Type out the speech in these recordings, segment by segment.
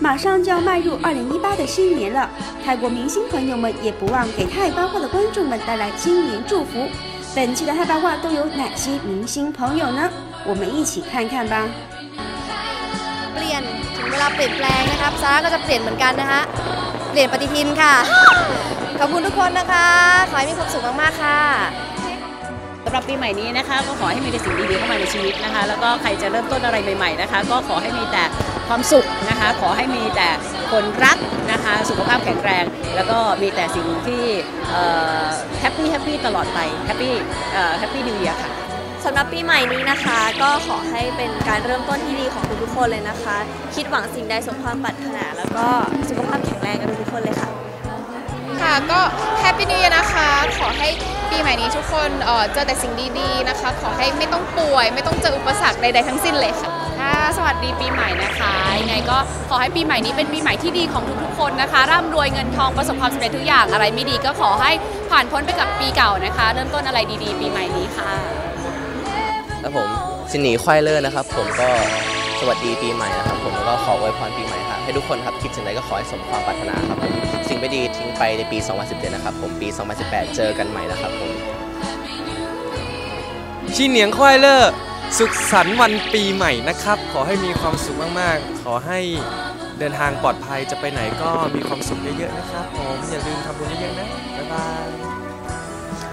马上就要迈入二零一八的新年了，泰国明星朋友们也不忘给泰八卦的观众们带来新年祝福。本期的泰八卦都有哪些明星朋友呢？我们一起看看吧。 เปลี่ยนถึงเวลาเปลี่ยนแปลงนะครับซาร่าก็จะเปลี่ยนเหมือนกันนะฮะ เปลี่ยนปฏิทินค่ะ ขอบคุณทุกคนนะคะ ขอให้มีความสุขมากๆค่ะ สำห รับปีใหม่นี้นะคะ ก็ขอให้มีแต่สิ่งดีๆเข้ามาในชีวิตนะคะ แล้วก็ใครจะเริ่มต้นอะไรใหม่ๆนะคะ ก็ขอให้มีแต่ความสุขนะคะ ขอให้มีแต่คนรักนะคะ สุขภาพแข็งแรง แล้วก็มีแต่สิ่งที่ happy happy ตลอดไปแฮปปี้ Happy New Year ค่ะสำหรับปีใหม่นี้นะคะ ก็ขอให้เป็นการเริ่มต้นที่ดีของทุกๆคนเลยนะคะ คิดหวังสิ่งใดสมความปรารถนา แล้วก็สุขภาพแข็งแรงกันทุกๆคนเลยค่ะ ค่ะก็ Happy New Year นะคะ ขอให้ ปีใหม่นี้ทุกคนเอ่อเจอแต่สิ่งดีๆนะคะ ขอให้ไม่ต้องป่วย ไม่ต้องเจออุปสรรคใดๆทั้งสิ้นเลยค่ะค่ะสวัสดีปีใหม่นะคะยังไงก็ขอให้ปีใหม่นี้เป็นปีใหม่ที่ดีของทุกๆคนนะคะร่ำรวยเงินทองประสบความสำเร็จทุกอย่างอะไรไม่ดีก็ขอให้ผ่านพ้นไปกับปีเก่านะคะ เริ่มต้นอะไรดีๆ ปีใหม่นี้ค่ะครับผมสินหนีควายเลอร์นะครับ ผมก็ สวัสดีปีใหม่นะครับผมแล้วก็ขออวยพรปีใหม่ครับให้ทุกคนครับคิดสิ่งใดก็ขอให้สมความปรารถนาครับผมสิ่งไม่ดีทิ้งไปในปี 2017 นะครับผมปี 2018 เจอกันใหม่นะครับผมชินเหนียงควายเลอร์สุขสันต์วันปีใหม่นะครับ ขอให้มีความสุขมากๆ ขอให้เดินทางปลอดภัยจะไปไหนก็มีความสุขเยอะๆนะครับผมอย่าลืมทำบุญเยอะๆนะบ๊ายบาย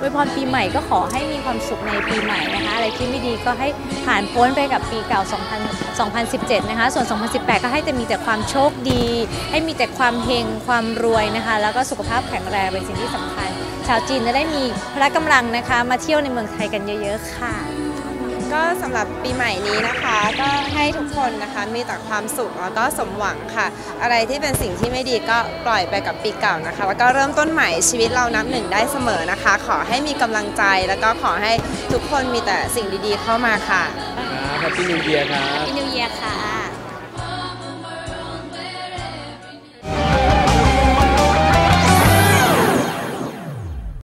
วยพรปีใหม่ก็ขอให้มีความสุขในปีใหม่นะคะ อะไรที่ไม่ดีก็ให้ผ่านพ้นไปกับปีเก่า 2000 2017 นะคะ ส่วน 2018 ก็ให้จะมีแต่ความโชคดี ให้มีแต่ความเฮงความรวยนะคะ แล้วก็สุขภาพแข็งแรงเป็นสิ่งที่สำคัญ ชาวจีนจะได้มีพละกำลังนะคะ มาเที่ยวในเมืองไทยกันเยอะ ๆ ค่ะ ก็สำหรับปีใหม่นี้นะคะ ก็ให้ทุกคนนะคะมีแต่ความสุขแล้วก็สมหวังค่ะ อะไรที่เป็นสิ่งที่ไม่ดีก็ปล่อยไปกับปีเก่านะคะ แล้วก็เริ่มต้นใหม่ชีวิตเรานับหนึ่งได้เสมอนะคะ ขอให้มีกำลังใจแล้วก็ขอให้ทุกคนมีแต่สิ่งดีๆเข้ามาค่ะ ครับ Happy New Year ครับ Happy New Year ค่ะ